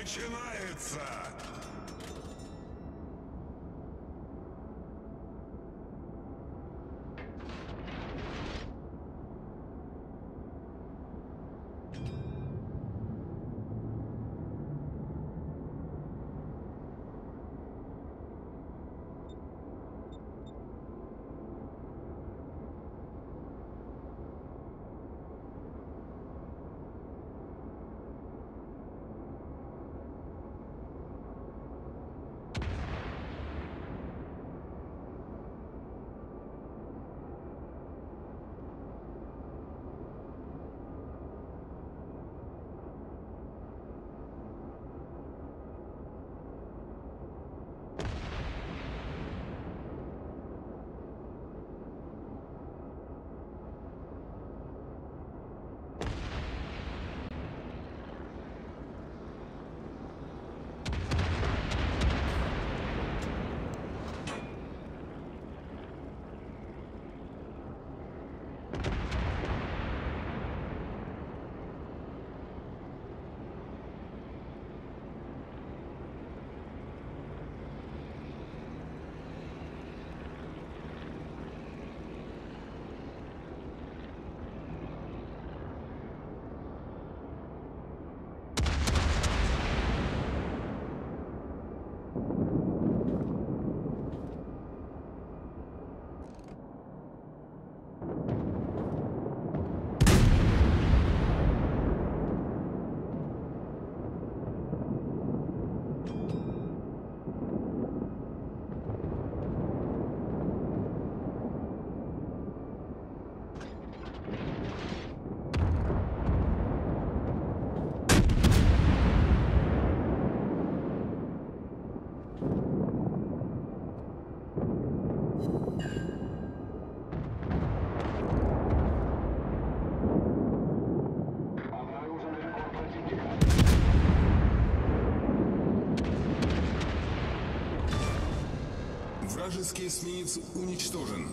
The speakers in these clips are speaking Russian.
начинается! Вражеский эсминец уничтожен.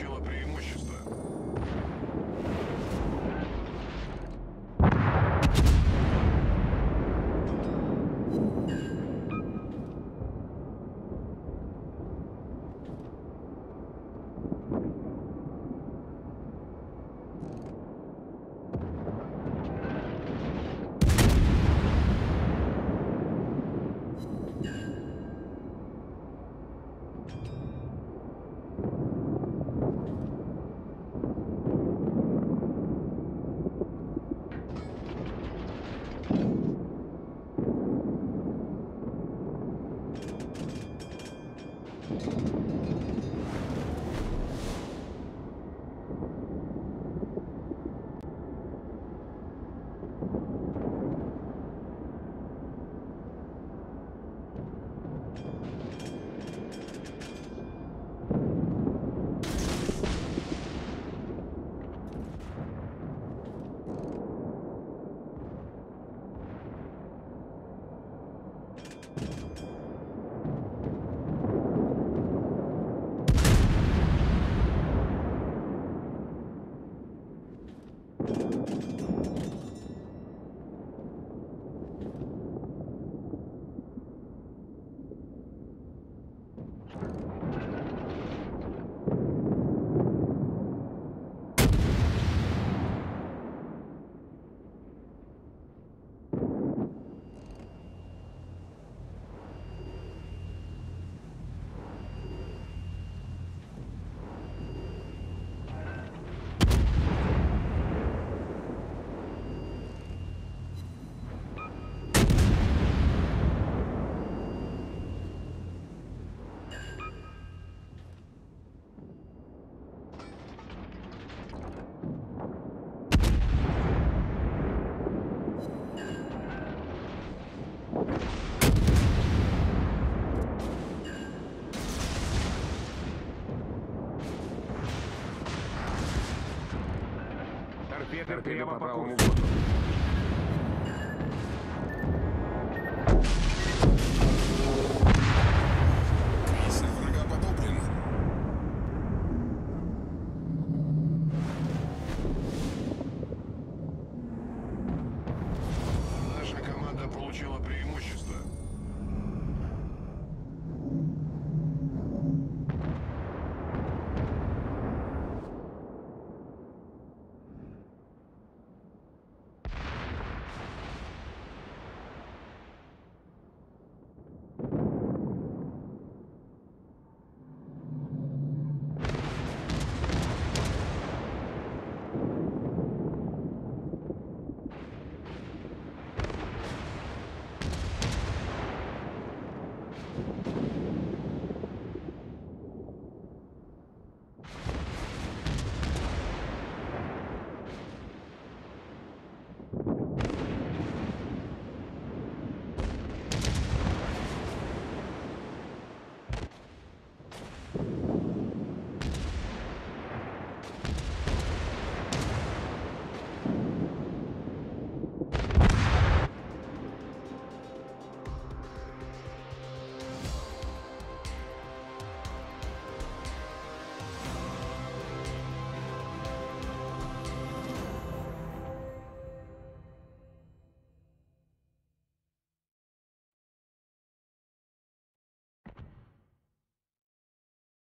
получила преимущество. правому борту. Наша команда получила преимущество.